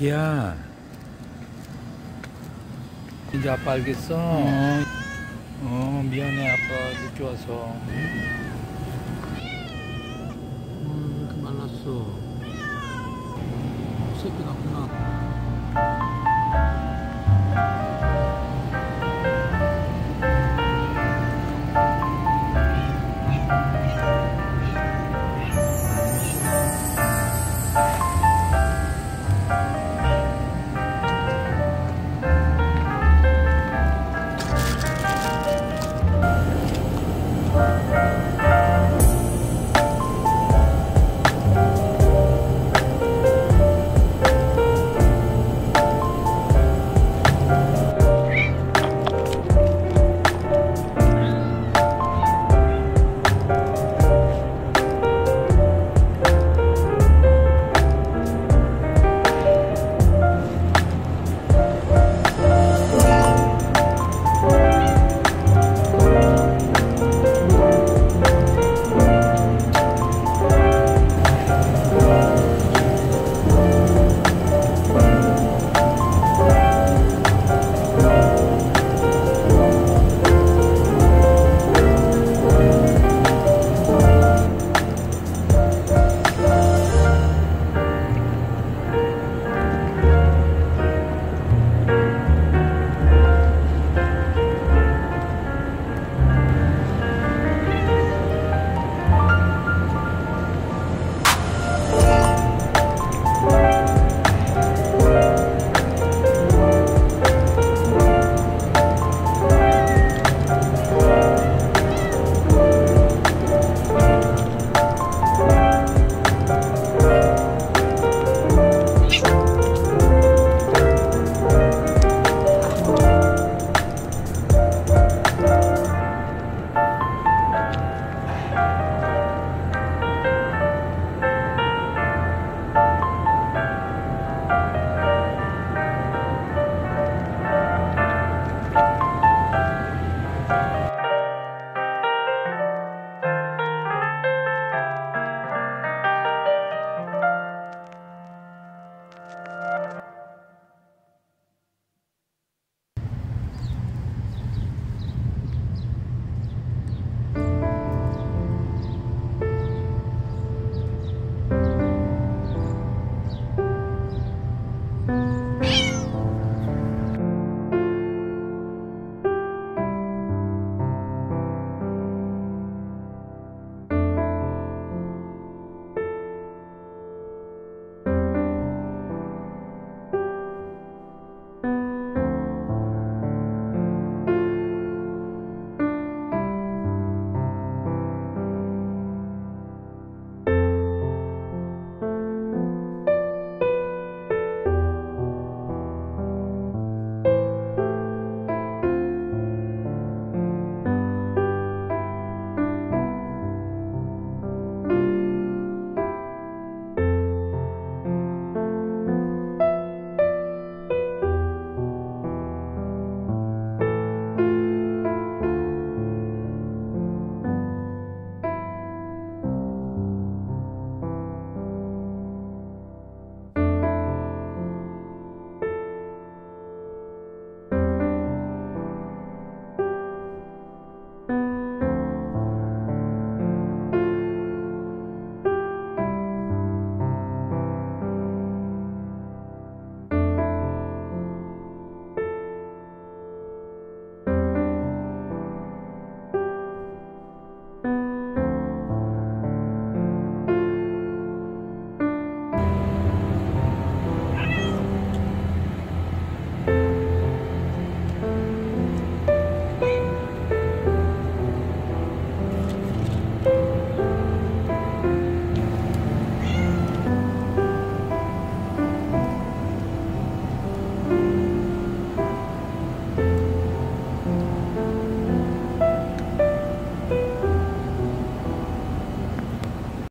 비야. 이제 아빠 알겠어? 어. 어, 미안해, 아빠 늦게 와서. 음, 왜 이렇게 말랐어? 새끼 낳구나.